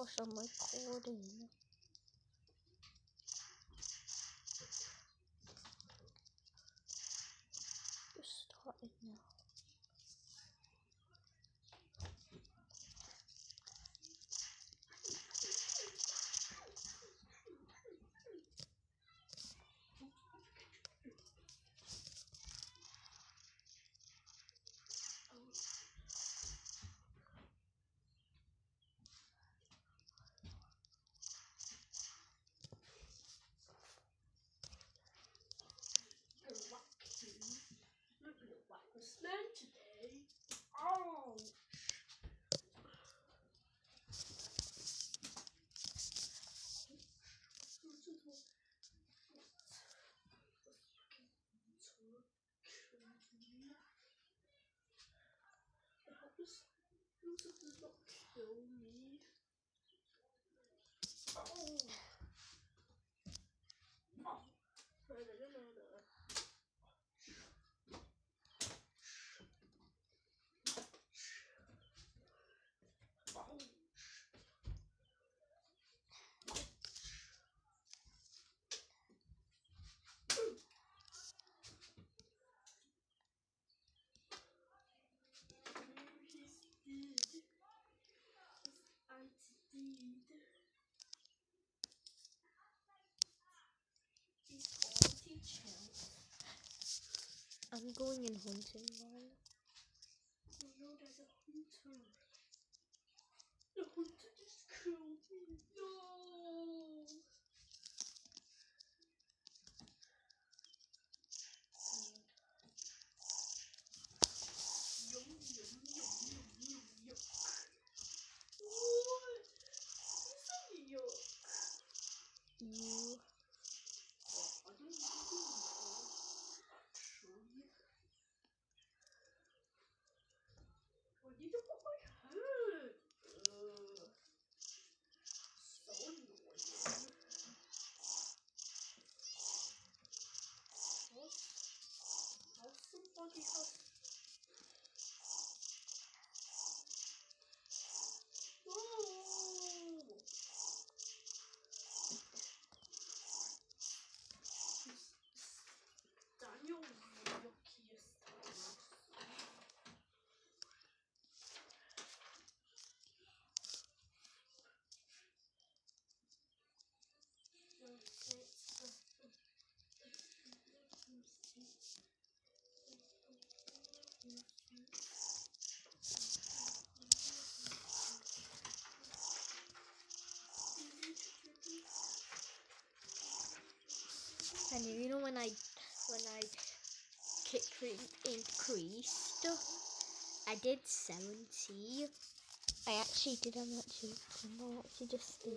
gosh, I'm recording. Just started now. Look at the whack the sled today. Oh! I hope this this does not kill me. Oh! Oh! No, no, no, no, no. Oh. He's dead. His auntie dead. He's I'm going in hunting mode. Oh no, there's a hunter. The hunter just killed me. No. Yum, yum, yum, yum, yum, yum. What? What's that yuck? You. Oh, I don't know. Actually. What did you put you know when I when I kicked it increased, I did seventy. I actually did. I'm not joking. I actually just did.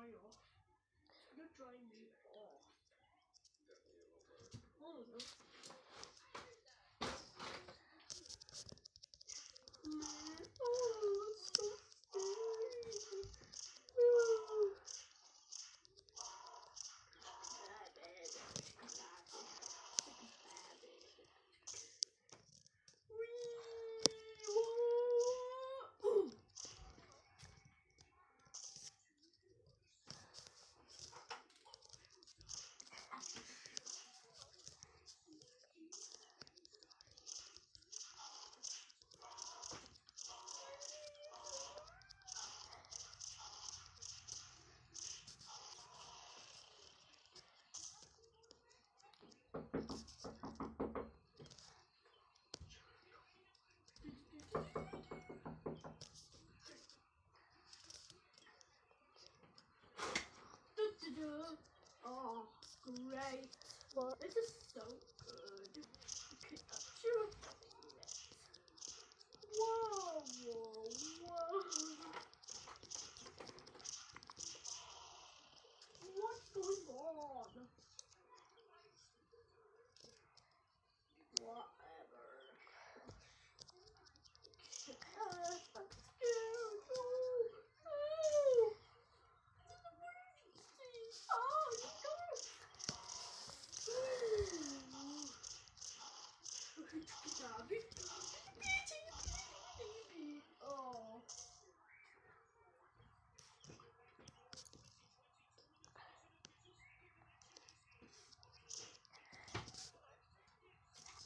Dry off, it's gonna me off. Oh no. Mm, Oh, it's so scary. Oh. Oh, What? This is so good. Okay. Whoa, whoa, whoa. What's going on? Whatever. Okay, I'm scared. Oh, oh. It's an emergency. Oh, you go. Oh.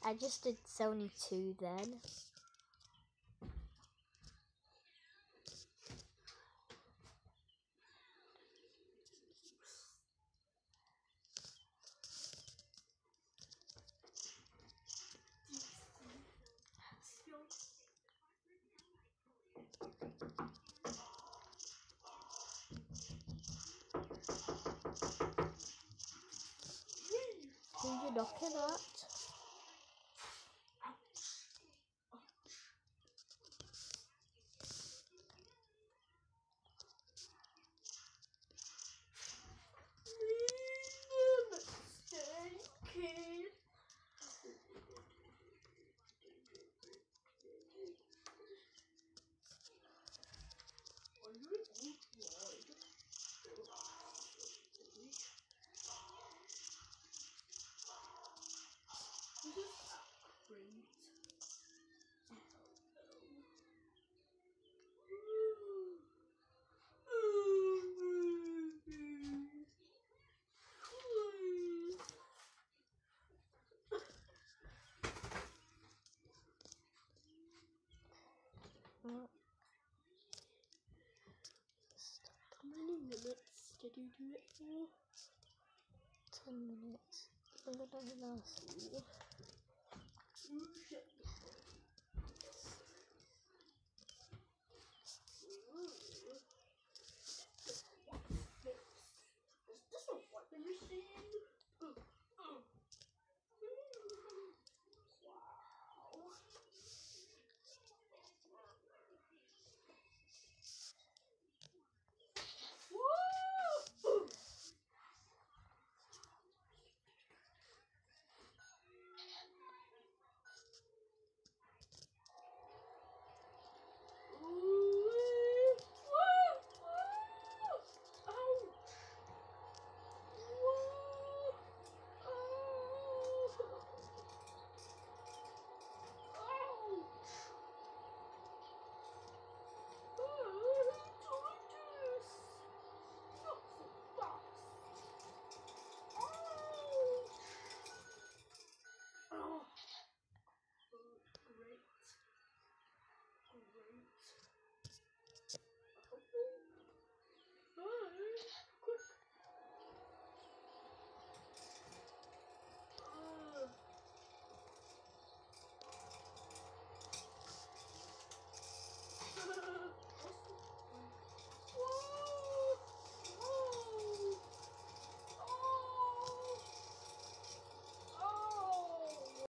I just did Sony 2 then. Who you knocking at? Kid. Do it for? 10 minutes. I'm gonna ask you. Ooh, shit. Ooh. What's this? Is this a weapon machine?